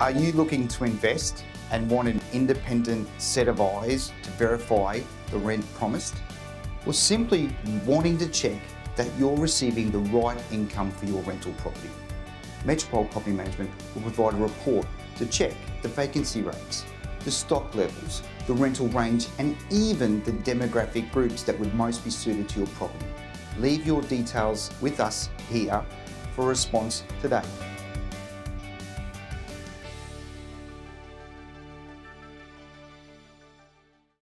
Are you looking to invest and want an independent set of eyes to verify the rent promised? Or simply wanting to check that you're receiving the right income for your rental property? Metropole Property Management will provide a report to check the vacancy rates, the stock levels, the rental range, and even the demographic groups that would most be suited to your property. Leave your details with us here for a response today.